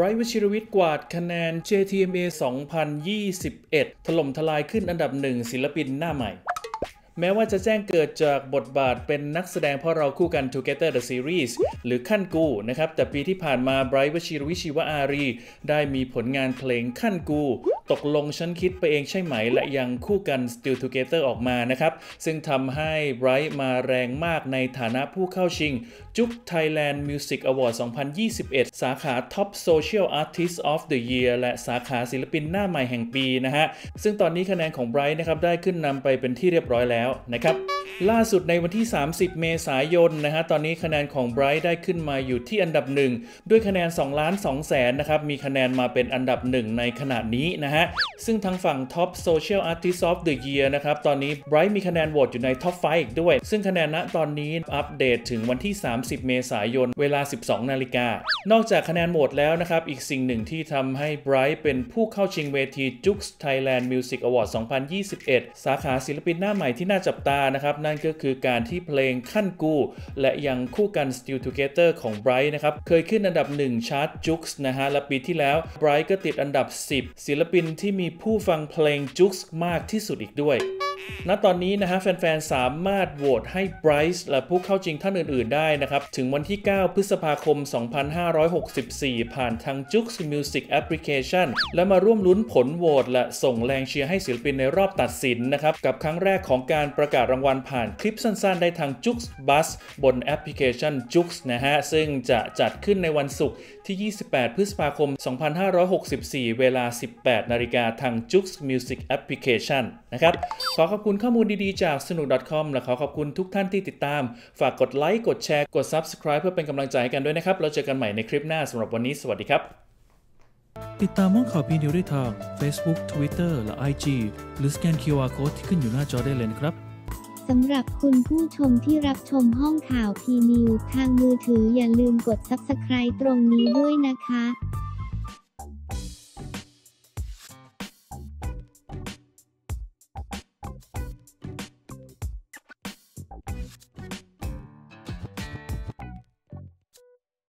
ไบรท์วชิรวิทย์กวาดคะแนน JTMA 2021 ถล่มทลายขึ้นอันดับหนึ่งศิลปินหน้าใหม่ แม้ว่าจะแจ้งเกิดจากบทบาทเป็นนักแสดงเพราะเราคู่กัน Together the Series หรือขั้นกูนะครับ แต่ปีที่ผ่านมาไบรท์วชิรวิชิวอารี ได้มีผลงานเพลงขั้นกู ตกลงฉันคิดไปเองใช่ไหม และยังคู่กัน Still Together ออกมานะครับ ซึ่งทำให้ไบรท์มาแรงมากในฐานะผู้เข้าชิง จุ๊ก Thailand Music Award 2021 สาขา Top Social Artist of the Year และสาขาศิลปินหน้าใหม่แห่งปีนะฮะ ซึ่งตอนนี้คะแนนของไบรท์นะครับได้ขึ้นนำไปเป็นที่เรียบร้อยแล้วนะครับ ล่าสุดในวันที่ 30 เมษายนนะฮะ ตอนนี้คะแนนของไบรท์ได้ขึ้นมาอยู่ที่อันดับหนึ่งด้วยคะแนน2ล้าน2แสนนะครับ มีคะแนนมาเป็นอันดับหนึ่งในขณะนี้นะฮะ ซึ่งทางฝั่ง Top Social Artist of the Year นะครับ ตอนนี้ไบรท์มีคะแนนโหวตอยู่ใน Top 5อีกด้วย ซึ่งคะแนนณตอนนี้อัปเดตถึงวันที่ 30 เมษายน เวลา 12 นาฬิกา นอกจากคะแนนโหวตแล้วนะครับ อีกสิ่งหนึ่งที่ทำให้ไบรท์เป็นผู้เข้าชิงเวที Jux Thailand Music Award 2021 สาขาศิลปินหน้าใหม่ที่น่าจับตานะครับนั่นก็คือการที่เพลงขั้นกู และยังคู่กัน Still Together ของไบรท์นะครับ เคยขึ้นอันดับ 1 ชาร์ตจุกส์นะฮะ และปีที่แล้วไบรท์ก็ติดอันดับ 10 ศิลปินที่มีผู้ฟังเพลงจุกส์มากที่สุดอีกด้วย ณตอนนี้นะฮะแฟนๆ สามารถโหวตให้ไบรท์และผู้เข้าจริงท่านอื่นๆ ได้นะครับ ถึงวันที่ 9 พฤษภาคม 2564 ผ่านทาง Jux Music Application และมาร่วมลุ้นผลโหวตและส่งแรงเชียร์ให้ศิลปินในรอบตัดสินนะครับ กับครั้งแรกของการประกาศรางวัลผ่านคลิปสั้นๆ ได้ทาง Jux Bus บนแอปพลิเคชัน Jux นะฮะ ซึ่งจะจัดขึ้นในวันศุกร์ที่ 28 พฤษภาคม 2564 เวลา 18 นาฬิกาทาง Jux Music Application นะครับขอขอบคุณข้อมูลดีๆจากสนุก .com และขอขอบคุณทุกท่านที่ติดตาม ฝากกดไลค์ กดแชร์ กด Subscribe เพื่อเป็นกำลังใจให้กันด้วยนะครับ เราเจอกันใหม่ในคลิปหน้าสำหรับวันนี้ สวัสดีครับ ติดตามห้องข่าวพีนิวได้ทาง Facebook Twitter และ IG หรือสแกน QR Code ที่ขึ้นอยู่หน้าจอได้เลยนะครับสำหรับคุณผู้ชมที่รับชมห้องข่าวพีนิวทางมือถืออย่าลืมกด Subscribe ตรงนี้ด้วยนะคะ